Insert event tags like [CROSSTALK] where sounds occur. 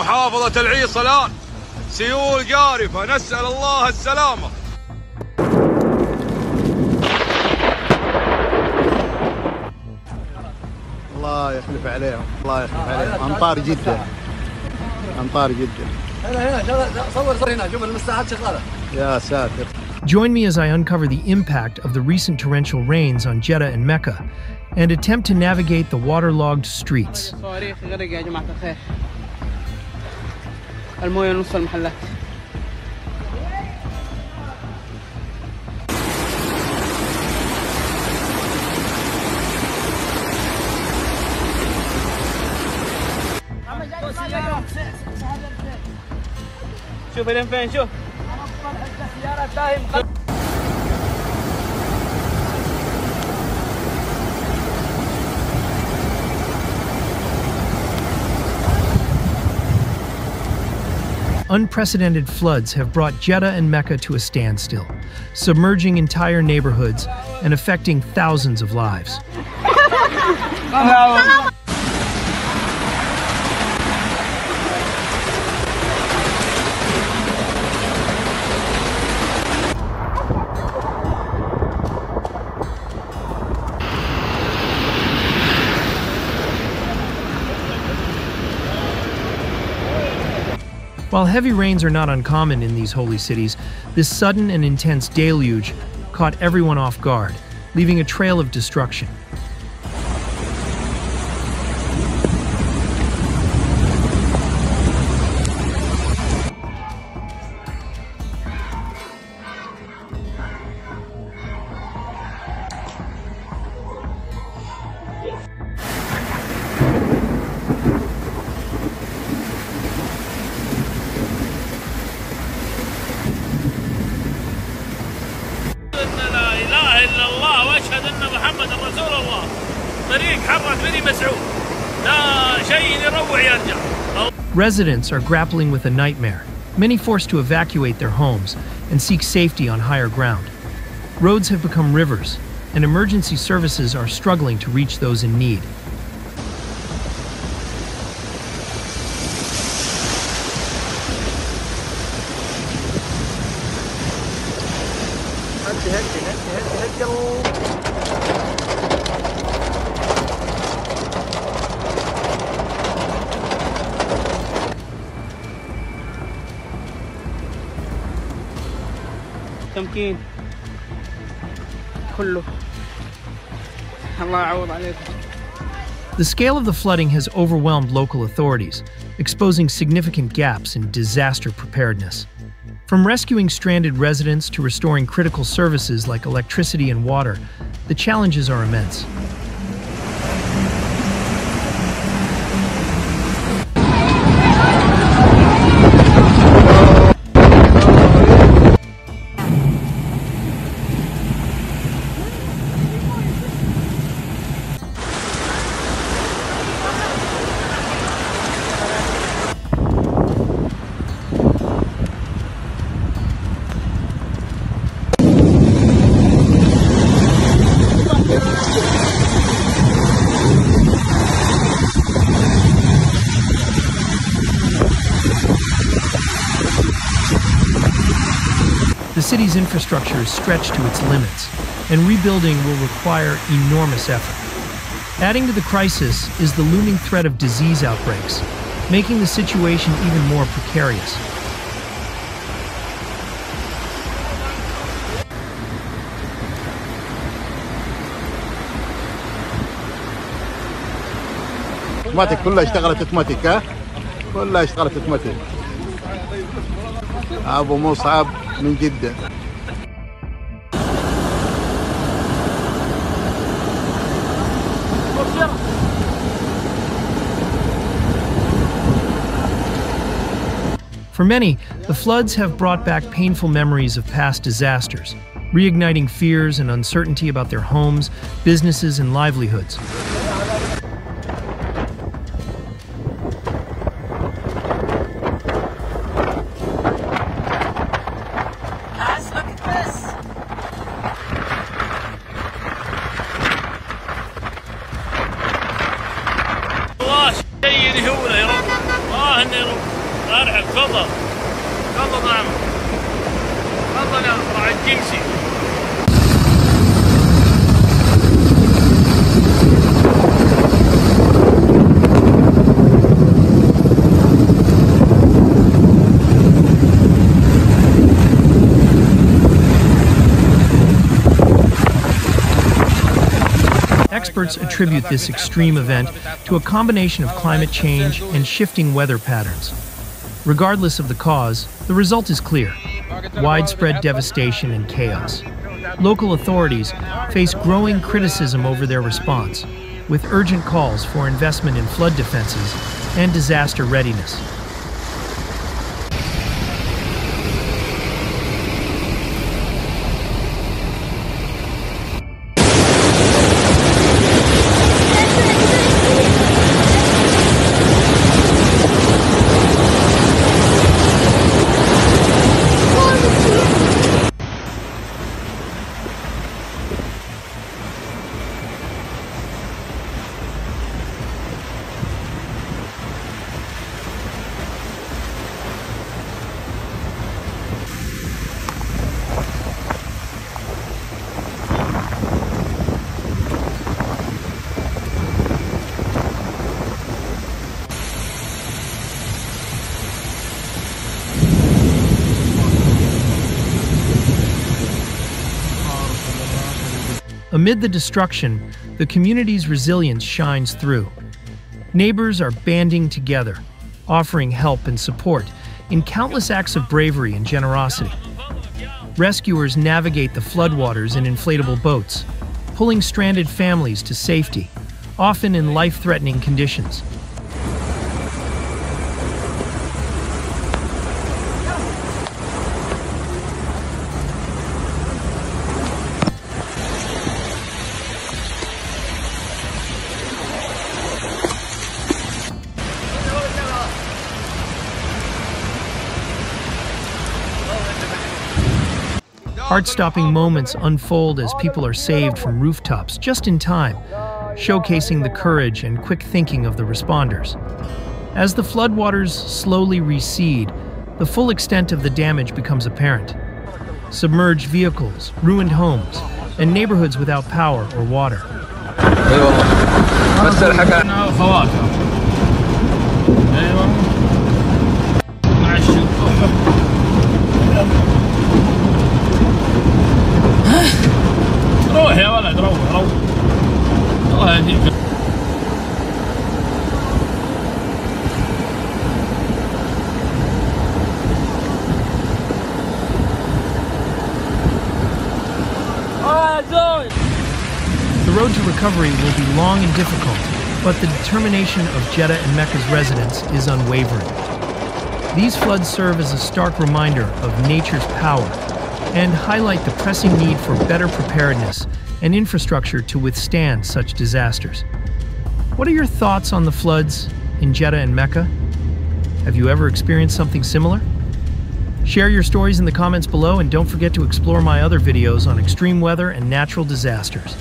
محافظة العيص الآن سيول جارفة نسأل الله السلامة الله يخلف عليهم الله يخلف عليهم امطار جدا امطار جدا هنا هنا صور صور هنا شوف المساحات شغاله يا ساتر Join me as I uncover the impact of the recent torrential rains on Jeddah and Mecca and attempt to navigate the waterlogged streets. الموية نص المحلات. شوف الين فين شوف. Unprecedented floods have brought Jeddah and Mecca to a standstill, submerging entire neighborhoods and affecting thousands of lives. [LAUGHS] While heavy rains are not uncommon in these holy cities, this sudden and intense deluge caught everyone off guard, leaving a trail of destruction. رسول الله طريق حرك بني مسعود لا شيء يروع يرجع Residents are grappling with a nightmare, many forced to evacuate their homes and seek safety on higher ground. Roads have become rivers, and emergency services are struggling to reach those in need. تمكين كله الله يعوض عليكم The scale of the flooding has overwhelmed local authorities, exposing significant gaps in disaster preparedness. From rescuing stranded residents to restoring critical services like electricity and water, the challenges are immense. The city's infrastructure is stretched to its limits, and rebuilding will require enormous effort. Adding to the crisis is the looming threat of disease outbreaks, making the situation even more precarious. اوتوماتيك كلها اشتغلت اوتوماتيك ها كلها اشتغلت اوتوماتيك ابو مصعب من جده For many, the floods have brought back painful memories of past disasters, reigniting fears and uncertainty about their homes, businesses, and livelihoods. ارحب تفضل تفضل نعم تفضل يا راعي الجنسي Experts attribute this extreme event to a combination of climate change and shifting weather patterns. Regardless of the cause, the result is clear widespread devastation and chaos. Local authorities face growing criticism over their response, with urgent calls for investment in flood defenses and disaster readiness. Amid the destruction, the community's resilience shines through. Neighbors are banding together, offering help and support in countless acts of bravery and generosity. Rescuers navigate the floodwaters in inflatable boats, pulling stranded families to safety, often in life threatening conditions. Heart-stopping moments unfold as people are saved from rooftops just in time, showcasing the courage and quick thinking of the responders. As the floodwaters slowly recede, the full extent of the damage becomes apparent. Submerged vehicles, ruined homes, and neighborhoods without power or water. The road to recovery will be long and difficult, but the determination of Jeddah and Mecca's residents is unwavering. These floods serve as a stark reminder of nature's power and highlight the pressing need for better preparedness and infrastructure to withstand such disasters. What are your thoughts on the floods in Jeddah and Mecca? Have you ever experienced something similar? Share your stories in the comments below and don't forget to explore my other videos on extreme weather and natural disasters.